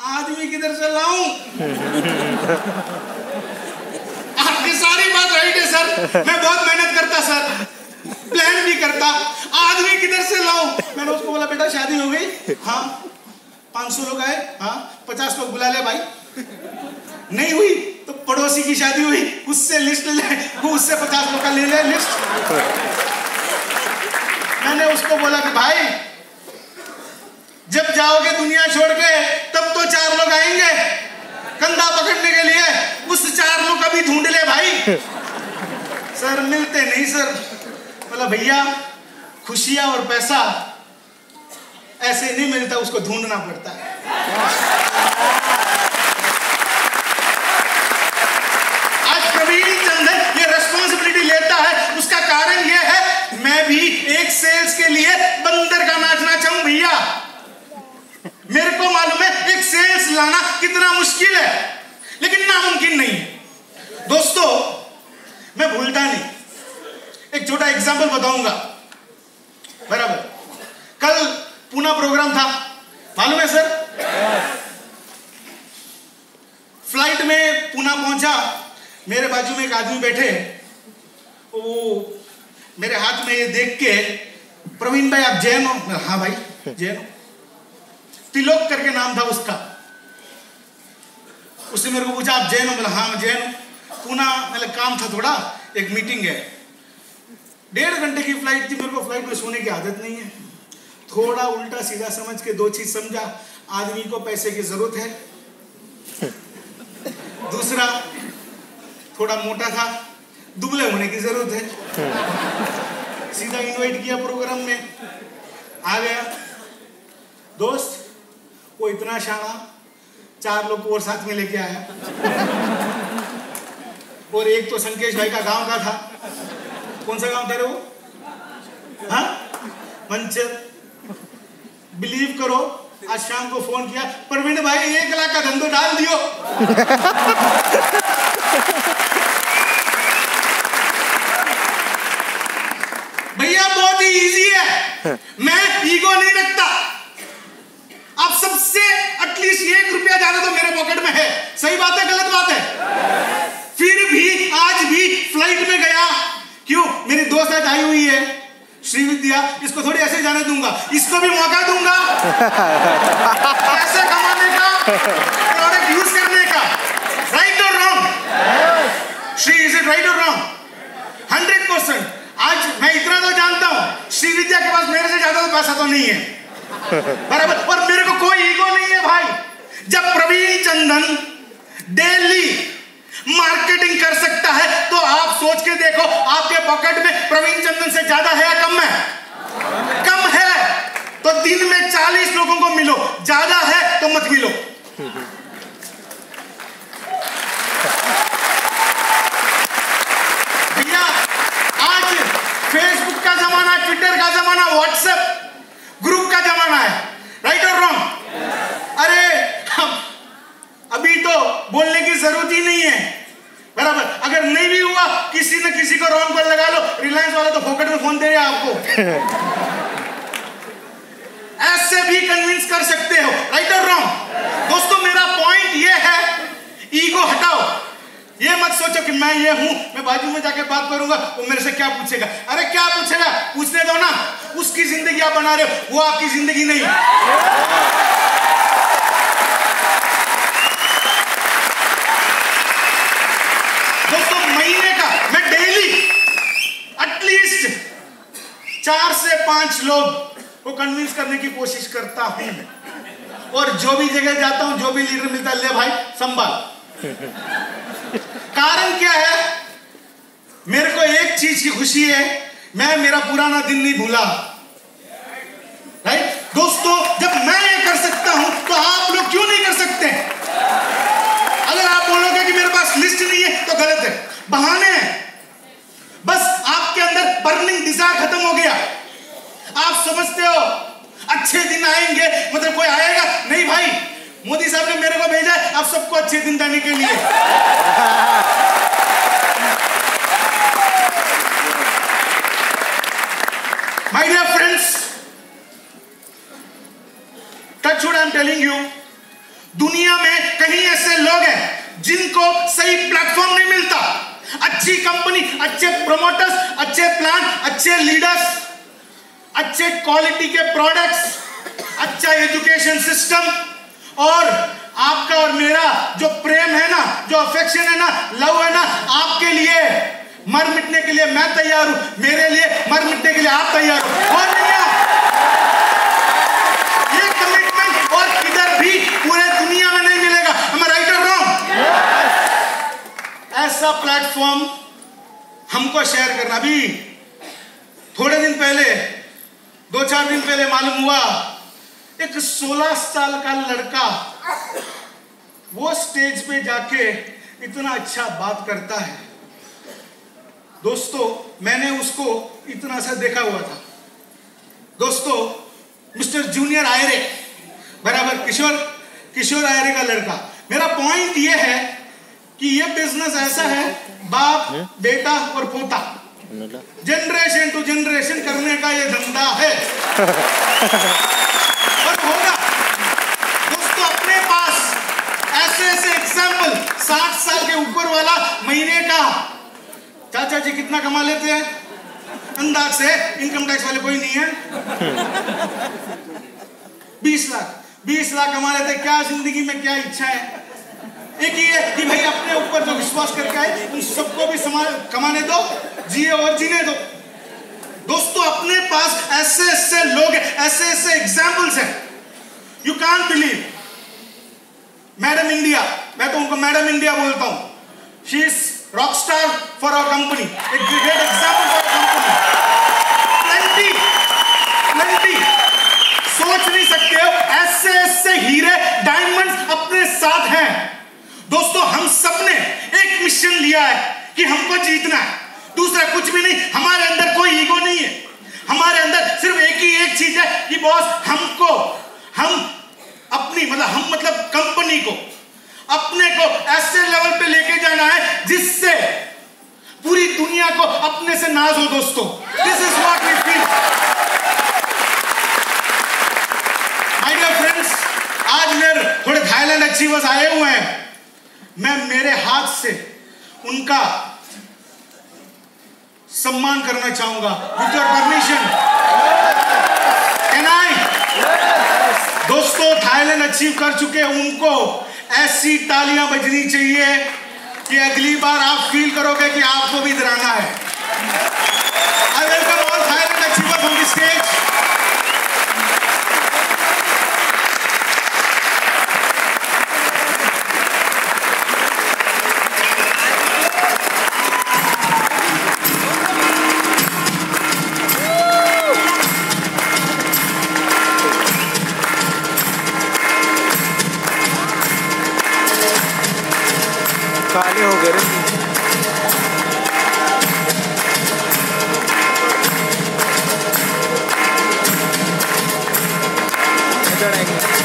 आदमी किधर से लाऊं? आपकी सारी बात राइट है, सर। मैं बहुत मेहनत करता, सर। प्लान भी करता। आदमी किधर से लाऊं? मैंने उसको बोला, बेटा, शादी हो गई। हाँ। पाँच सौ लोग आए। हाँ। पचास लोग बुला ले, भाई। नहीं हुई तो पड़ोसी की शादी हुई। उससे लिस्ट ले, वो उससे पचास लोग का ले ले लिस्ट मैंने उसको बोला कि, भाई जब जाओगे दुनिया छोड़ के तब तो चार लोग आएँगे। कंधा पकड़ने के लिए। उस चार लोग का भी ढूंढ ले भाई। सर मिलते नहीं सर। बोला भैया खुशियाँ और पैसा ऐसे नहीं मिलता उसको ढूंढना पड़ता है आज प्रवीण चंदन ये रेस्पॉन्सिबिलिटी लेता है उसका कारण ये है मैं भी एक सेल्स के लिए बंदर का नाचना चाहूँ भैया मेरे को मालूम है एक सेल्स लाना कितना मुश्किल है, लेकिन नामुमकिन नहीं। है दोस्तों, मैं भूलता नहीं। एक छोटा एग्ज़ाम्पल बताऊँगा। बराबर। कल पूना प्रोग्राम था। मालूम है सर फ़्लाइट में पूना पहुँचा। मेरे बाजू में एक आदमी बैठे। वो मेरे हाथ में ये देख के, प्रवीण भाई, आप जैन हो? हाँ भाई, जैन तिलोक करके नाम था उसका। उसने मेरे को पूछा, आप जैन हो? बोला हाँ मैं जैन हूँ। पूना मतलब काम था थोड़ा, एक मीटिंग है। डेढ़ घंटे की फ़्लाइट थी, मेरे को फ़्लाइट में सोने की आदत नहीं है। थोड़ा उल्टा सीधा समझ के दो चीज़ समझा, आदमी को पैसे की ज़रूरत है। दूसरा, थोड़ा मोटा था, दुबले होने की ज़रूरत है। सीधा इनवाइट किया प्रोग्राम में। आ गया। दोस्त, वो इतना शाना चार लोग को और साथ में लेके आया। और एक तो संकेश भाई का गाँव का था। कौन सा गाँव था रे वो? हाँ? मंचर। बिलीव करो, आज शाम को फ़ोन किया प्रवीण भाई, एक लाख का धंधो डाल दियो। भैया, बहुत ही इजी है। मैं ईगो नहीं रखता। आप सबसे ज़्यादा तो मेरे पॉकेट में है। सही बात है, गलत बात है? फिर भी, आज भी फ़्लाइट में गया। क्यों? मेरी दोस्त आज आई हुई है श्री विद्या इसको थोड़ी ऐसे जाने दूँगा। इसको भी मौका दूँगा। पैसे कमाने का प्रोडक्ट यूज़ करने का। राइट और wrong three is it right और रॉन्ग हंड्रेड परसेंट आज मैं इतना तो जानता हूँ। श्री विद्या के पास मेरे से ज़्यादा तो पैसा तो नहीं है। बराबर और मेरे को कोई ईगो नहीं है भाई जब प्रवीण चंदन डेली मार्केटिंग कर सकता है तो आप सोच के देखो, आपके पॉकेट में प्रवीण चंदन से ज़्यादा है या कम है? कम है। तो दिन में चालीस लोगों को मिलो। ज़्यादा है तो मत मिलो। भैया, आज फेसबुक का जमाना ट्विटर का जमाना व्हाट्सएप ग्रुप का जमाना है राइट और रॉन्ग अरे हम अभी तो बोलने की ज़रूरत ही नहीं है बराबर अगर नहीं भी हुआ किसी न किसी को रॉन्ग पर लगा लो रिलायंस वाला तो फोकट में फ़ोन दे रहे हैं आपको? ऐसे भी कन्विंस कर सकते हो। राइट और रॉन्ग दोस्तों मेरा पॉइंट ये है ईगो हटाओ। ये मत सोचो कि मैं ये हूँ मैं बाजू में जाके बात करूँगा वो मेरे से क्या पूछेगा? अरे क्या पूछेगा? पूछने दो ना। उसकी ज़िंदगी आप बना रहे हो वो आपकी ज़िंदगी नहीं दोस्तों महीने का मैं डेली एटलीस्ट चार से पाँच लोग को कन्विंस करने की कोशिश करता हूँ और जो भी जगह जाता हूँ, जो भी लीडर मिलता है, ले भाई, संभाल। कारण क्या है? मेरे को एक चीज़ की खुशी है, मैं, मेरा पुराना दिन नहीं भूला। राइट दोस्तों, जब मैं ये कर सकता हूँ तो आप लोग क्यों नहीं कर सकते? अगर आप बोलोगे कि मेरे पास लिस्ट नहीं है तो गलत है। बहाने हैं। आपके अंदर बर्निंग डिज़ायर खत्म हो गया। आप समझते हो? अच्छे दिन आएँगे मतलब कोई आएगा? नहीं भाई, मोदी साहब ने मेरे को भेजा है, आप सबको अच्छे दिन देने के लिए। My dear friends touch wood I am telling you दुनिया में कहीं ऐसे लोग हैं जिनको सही प्लेटफॉर्म नहीं मिलता। अच्छी कंपनी अच्छे प्रोमोटर्स अच्छे प्लान अच्छे लीडर्स अच्छे क्वालिटी के प्रोडक्ट्स अच्छा एजुकेशन सिस्टम और आपका और मेरा जो प्रेम है ना, जो अफेक्शन है ना लव है ना, आपके लिए मर मिटने के लिए मैं तैयार हूँ। मेरे लिए मर मिटने के लिए आप तैयार हो। और नहीं ये कमिटमेंट और किधर भी पूरे दुनिया में नहीं मिलेगा हमें राइट और रॉन्ग ऐसा प्लेटफॉर्म हमको शेयर करना। अभी थोड़े दिन पहले, दो चार दिन पहले मालूम हुआ, एक 16 साल का लड़का वो स्टेज पे जाके इतना अच्छा बात करता है। दोस्तों, मैंने उसको इतना सा देखा हुआ था। दोस्तों, मिस्टर जूनियर आयरे, बराबर किशोर किशोर आयरे का लड़का। मेरा पॉइंट ये है कि ये बिज़नेस ऐसा है बाप बेटा और पोता। जनरेशन टू जनरेशन करने का ये धंधा है। और होगा दोस्तों अपने पास ऐसे ऐसे एग्ज़ाम्पल साठ साल के ऊपर वाला महीने का। चाचा जी कितना कमा लेते हैं? अंदाज से इनकम टैक्स वाले कोई नहीं है। बीस लाख बीस लाख कमा लेते क्या ज़िंदगी में क्या इच्छा है? एक है कि भाई अपने ऊपर जो विश्वास करके आए उन सबको भी कमाने दो, जिए और जीने दो। दोस्तों, अपने पास ऐसे ऐसे लोग ऐसे ऐसे एग्जाम्पल्स हैं। You can't believe madam India मैं तो उनको मैडम इंडिया बोलता हूँ। She is rock star for our company एक great example for company plenty plenty सोच नहीं सकते हो ऐसे ऐसे हीरे डायमंड्स अपने साथ हैं दोस्तों हम सबने एक मिशन लिया है कि हमको जीतना है। दूसरा, कुछ भी नहीं, हमारे अंदर कोई ईगो नहीं है। हमारे अंदर सिर्फ़ एक ही, एक चीज़ है कि बॉस, हमको, हम अपनी मतलब हम मतलब कंपनी को, अपने को ऐसे लेवल पे लेके जाना है जिससे पूरी दुनिया को अपने से नाज हो, दोस्तों। This is what we feel my dear friends आज मेरे थोड़े थाईलैंड अचीवर्स आए हुए हैं। मैं मेरे हाथ से उनका सम्मान करना चाहूँगा। With your permission can I दोस्तों थाईलैंड अचीव कर चुके हैं उनको। ऐसी तालियाँ बजनी चाहिए कि अगली बार आप फील करोगे कि आपको भी आना है। I welcome all Thailand achiever on the stage है